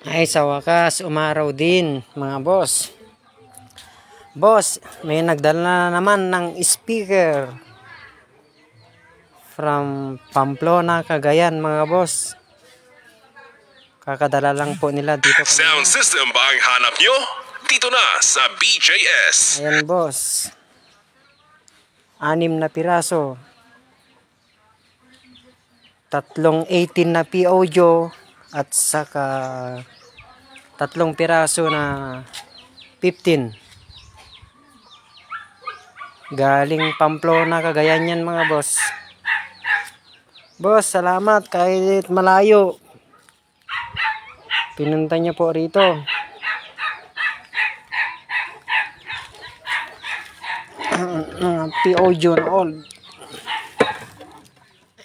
Ay, sa wakas, umaraw din, mga boss. Boss, may nagdala na naman ng speaker from Pamplona, Cagayan, mga boss. Kakadala lang po nila dito. Sound system ba ang hanap nyo? Dito na sa BJS. Ayan, boss. Anim na piraso. Tatlong 18 na P audio at saka tatlong piraso na 15. Galing Pamplona, Cagayan yan mga boss. Boss, salamat kahit malayo. Pinunta niyo po rito. P-audio na all.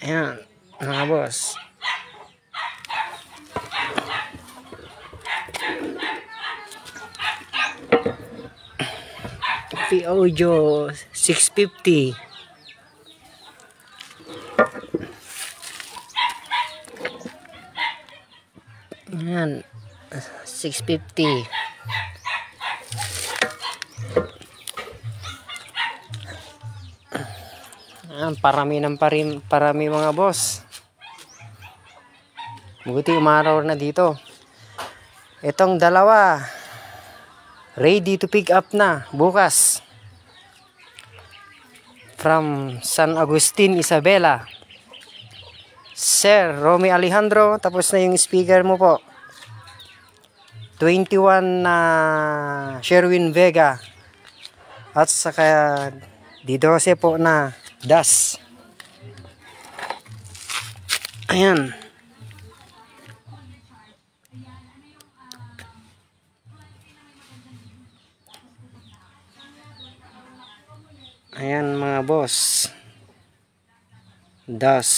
Ayan, mga boss. P-audio 650. Ayan, 650. Ayan, parami ng parim, parami mga boss. Buti umaraw na dito. Itong dalawa, ready to pick up na bukas. From San Agustin, Isabela. Sir Romy Alejandro, tapos na yung speaker mo po. 21 na Sherwin Vega. At saka D12 po na Das. Ayan. Ayan mga boss. Das.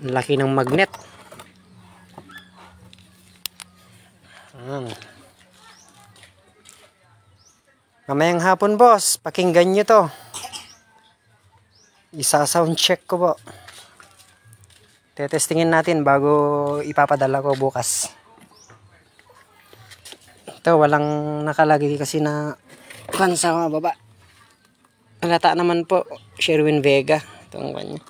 Laki ng magnet. Ayan. Mamayang hapon boss, pakinggan nyo to. Isa sound check ko po. Tetestingin natin bago ipapadala ko bukas. Ito walang nakalagay kasi na kan sa mga baba. Halata naman po, Sherwin Vega. Ito ang kanya.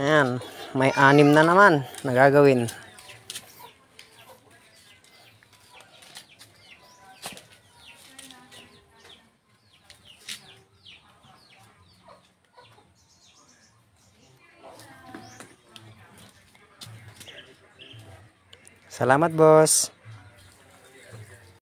Ayan, may anim na naman na gagawin. Salamat, boss.